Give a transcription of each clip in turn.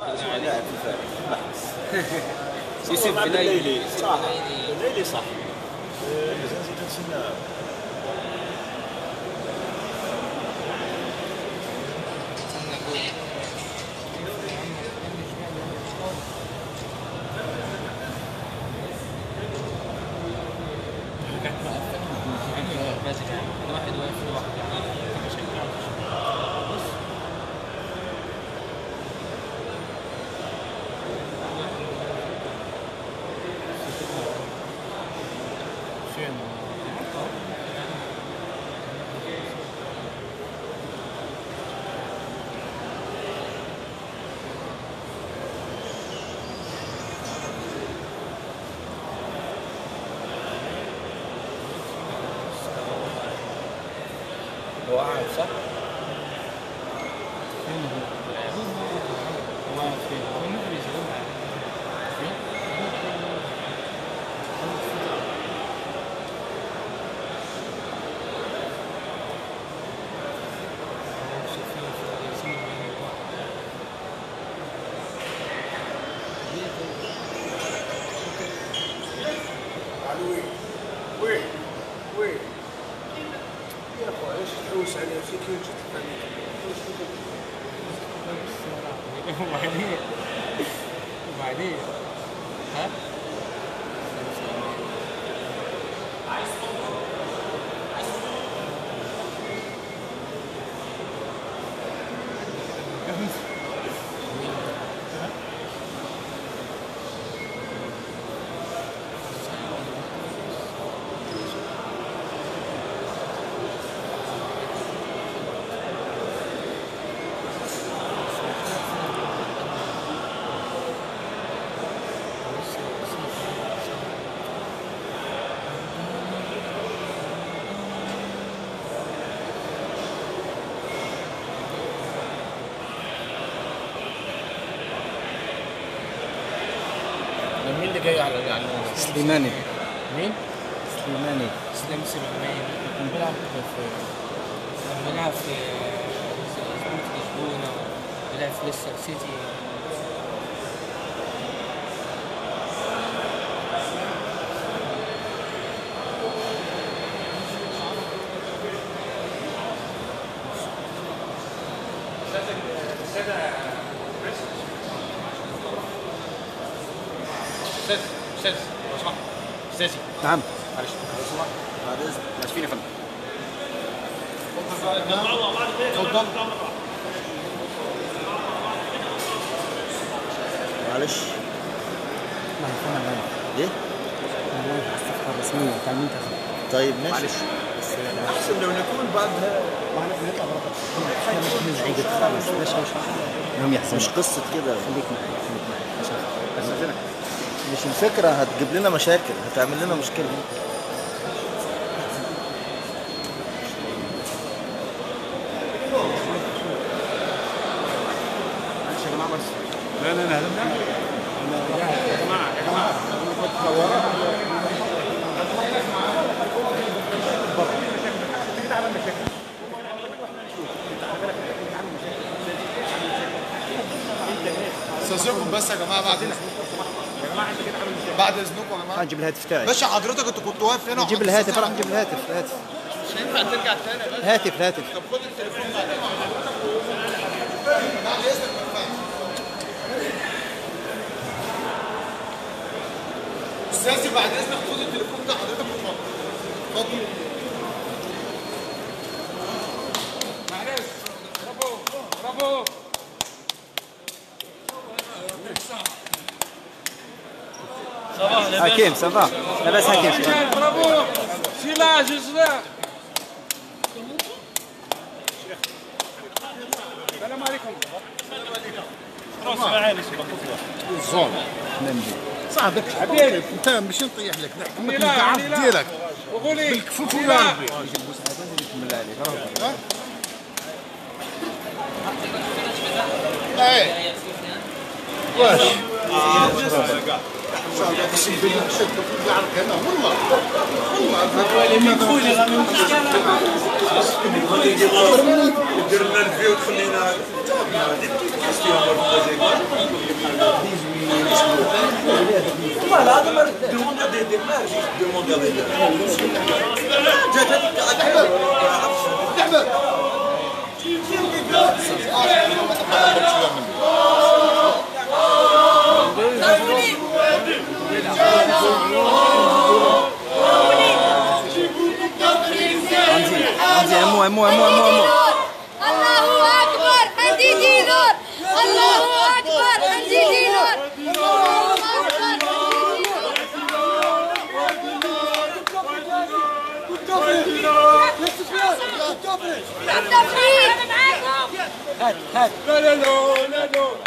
لاعب في الفارق محبس يوسف يوسف صح. بالليلي صح تنسينا واحد واقف لوحده. هو قاعد ايش تحوس عليه فيك وجهك وبعدين وبعدين ها جاي على على سليماني مين؟ سليماني اسلام سليماني كان بيلعب في لما لعب في سبورت لشبونه ولعب في ليستر سيتي استاذي نعم. معلش. اسفين يا فندم اتفضل معلش. إيه؟ الرسمية بتاع المنتخب طيب ماشي. معلش. أحسن لو نكون بعدها مش قصة كده. خليك معي خليك استاذنك مش الفكرة هتجيب لنا مشاكل هتعمل لنا جماعة بس لا لا لا يا جماعة يا جماعة استاذنكم بس يا جماعة بعد اذنكم بعد إذنكم يا جماعة. نجيب الهاتف تاعي. باشا حضرتك انت كنت واقف هنا نجيب الهاتف تستنى. راح نجيب الهاتف الهاتف. مش هينفع ترجع تاني يا باشا. الهاتف الهاتف طب خد التليفون بعد اذنك استاذي بعد إذنك خد التليفون ده حضرتك اتفضل اتفضل. حكيم سافا لاباس حكيم برافو سيلا جزلا الزون صاحبك حبيبي انت مش نطيح لك. نحكم لك القعد ديالك. وقولي بالكفوف ولا ربي. إيه واش ان شاء الله اقسم بالله شد في العرق هنا والله والله اللي مدخولي غادي ندير لنا الفيو وتخلينا والله العظيم دوموند دي دي ما جيش دوموند دي دي جات هذيك احمد احمد عندي عمو عمو عمو عمو الله أكبر عندي دينار الله أكبر عندي دينار معاكم لا لا لا لا لا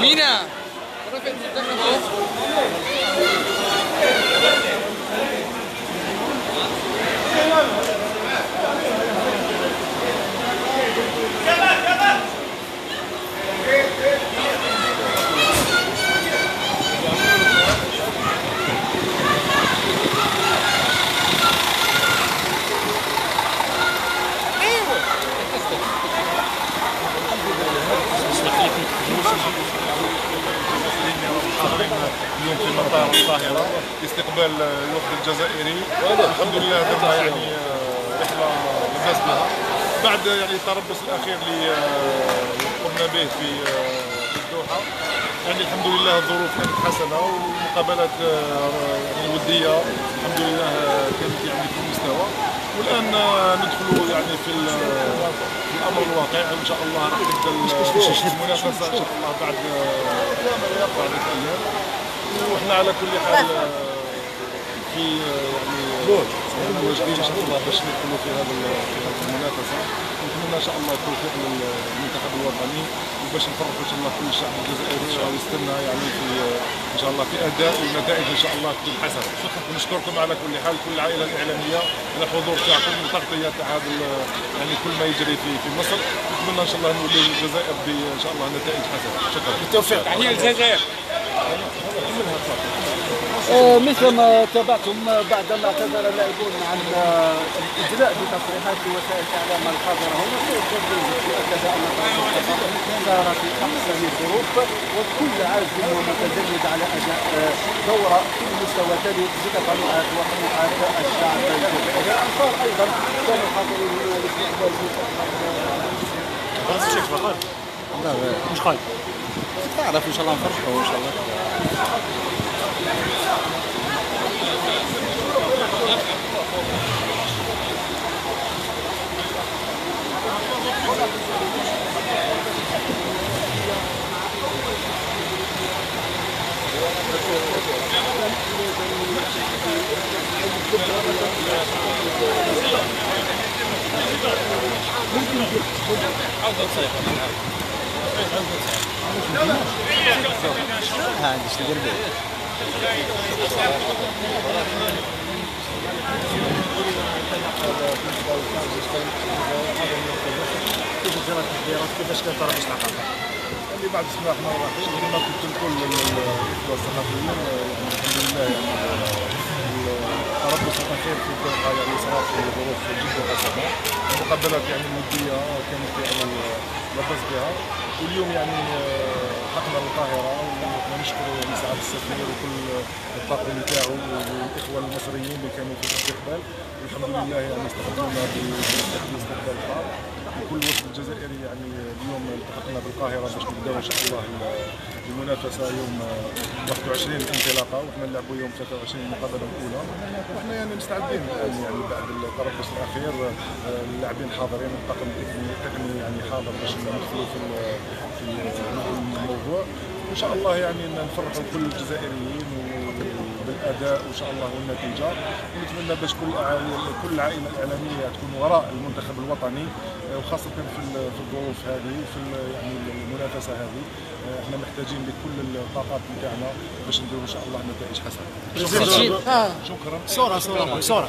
مينا. اليوم في مطار القاهرة لاستقبال الوفد الجزائري الحمد لله درنا يعني آه، رحلة لباس بها بعد يعني التربص الأخير اللي آه، قمنا به في آه، في الدوحة. يعني الحمد لله الظروف كانت حسنة والمقابلات آه، يعني الودية الحمد لله آه، كانت يعني في المستوى. والآن آه، ندخلوا يعني في ال- في الأمر الواقع. إن شاء الله راح تبدأ ال- المنافسة إن شاء الله بعد آه، بعد أيام وإحنا على كل حال آه، آه، يعني واجدين ان شاء الله باش ندخلوا في هذا في هذه المنافسه نتمنى ان شاء الله التوفيق للمنتخب الوطني وباش نفرحوا ان شاء الله كل الشعب الجزائري ويستنى يعني في آه، ان شاء الله في اداء ونتائج ان شاء الله تكون حسنه ونشكركم على كل حال كل العائله الاعلاميه على الحضور تاعكم والتغطيه تاع هذا يعني كل ما يجري في في مصر نتمنى ان شاء الله نولي الجزائر بان شاء الله نتائج حسنه شكرا بالتوفيق للجزائر آه، مثل ما تابعتم بعدما اعتذر اللاعبون عن آه، الادلاء بتصريحات وسائل الاعلام الحاضره هنا أكد أن سار في احسن الظروف والكل عازم ومتجند على أداء آه، دورة في المستوى تليق بتطلعات وطموحات الشعب الجزائري الانصار أيضا كانوا حاضرين هنا لاستقبال مش خايف. تعرف إن شاء الله نفرحوا ان شاء الله. Ha, işte geri dön. كيفاش اللي بعد بسم الله الرحمن الرحيم كما قلت لكل الاخوه الصحفيين يعني الحمد لله يعني تربص الاخير في الفرقه يعني صارت ظروف جدا قاسيه المقابلات يعني الوديه كانت يعني لبس بها واليوم يعني حقنا القاهرة ونشكر سعاده السفير وكل الطاقم بتاعه والإخوة المصريين اللي كانوا في الاستقبال. والحمد لله يعني استقبلنا باستقبال حار وكل وفد الجزائري يعني اليوم التقطنا بالقاهرة باش نبداو إن شاء الله المنافسه يوم 21 الانطلاقه وحنا نلعبوا يوم 23 المقابله الأولى. وحنا يعني مستعدين الآن يعني بعد التربص الأخير اللاعبين حاضرين الطاقم التقني يعني حاضر باش ندخلوا في ال- في ال- في الموضوع. وان شاء الله يعني نفرحوا كل الجزائريين بالاداء وان شاء الله والنتيجة. ونتمنى باش كل كل العائلة الإعلامية تكون وراء المنتخب الوطني آه، وخاصة في ال- في الظروف هذه ال- يعني المنافسة هذه. آه، إحنا محتاجين لكل الطاقات بتاعنا باش نديروا إن شاء الله نتائج حسنة. شكرا. شكرا. صوره صوره صوره